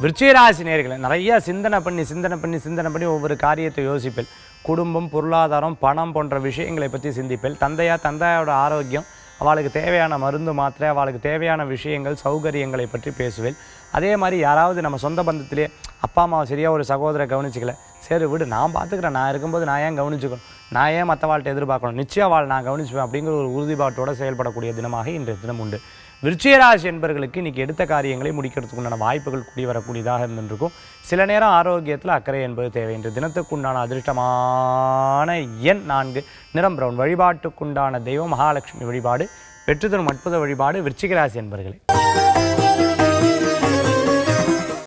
விருச்சிகராசி நேர்களை நிறைய சிந்தனை பண்ணி சிந்தனை பண்ணி சிந்தனை பண்ணி ஒவ்வொரு காரியத்தை யோசிப்பேன். குடும்பம் பொருளாதாரம் பணம் போன்ற விஷயங்களை பற்றி சிந்திப்பேன். தந்தையா தந்தையோட ஆரோக்கியம் அவளுக்கு தேவையான மருந்து மாத்திரை அவளுக்கு தேவையான விஷயங்கள் சௌகரியங்களை பற்றி பேசுவேன். அதே மாதிரி யாராவது நம்ம சொந்த பந்தத்திலே அப்பா அம்மாவை சரியாக ஒரு சகோதரை கவனிச்சிக்கல சரி விடு நான் பார்த்துக்கிறேன் நான் இருக்கும்போது நான் ஏன் கவனிச்சுக்கணும்? நான் ஏன் மற்ற வாழ்க்கை எதிர்பார்க்கணும்? நிச்சய வாழ் நான் கவனிச்சுவேன் அப்படிங்கிற ஒரு உறுதிப்பாட்டோடு செயல்படக்கூடிய தினமாக இன்றைய தினம் உண்டு. விருச்சிகராசி என்பர்களுக்கு இன்னைக்கு எடுத்த காரியங்களை முடிக்கிறதுக்கு உண்டான வாய்ப்புகள் கூடி வரக்கூடியதாக இருந்திருக்கும். சில நேரம் ஆரோக்கியத்தில் அக்கறை என்பது தேவை. இன்று தினத்துக்குண்டான அதிர்ஷ்டமான எண் நான்கு. நிறம் பிரவுன் வழிபாட்டுக்குண்டான தெய்வம் மகாலட்சுமி வழிபாடு வெற்றி அற்புத வழிபாடு விருச்சிகராசி என்பர்களே.